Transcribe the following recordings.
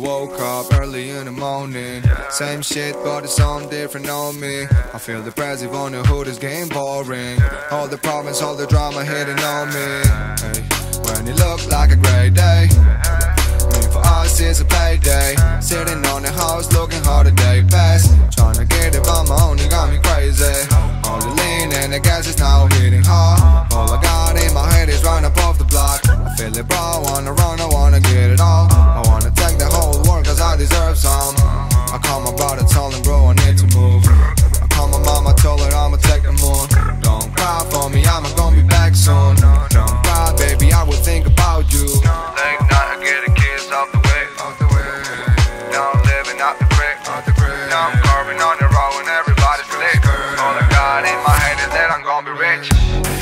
woke up early in the morning. Same shit, but it's on different on me. I feel depressive on the hood is getting boring. All the problems, all the drama hitting on me. Hey, when it look like a great day. Me for us it's a payday. Sitting on the house looking hard a day pass. Trying to get it by my it got me crazy. All the lean and the gas is now hitting hard. All I got off the brick. Off the brick. Now I'm carving on the road and everybody's lit. All I got in my head is that I'm gonna be rich.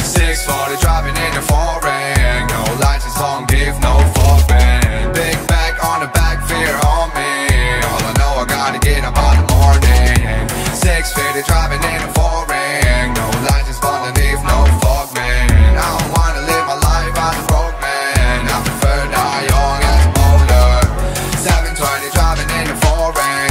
640 driving in the foreign. No license, don't give no forfeit. Big back on the back, fear on me. All I know, I gotta get up on the morning. 650 driving in the foreign. No license, but I leave no fuck, man. I don't wanna live my life on the road, man. I prefer die young as a 720 driving in the boring.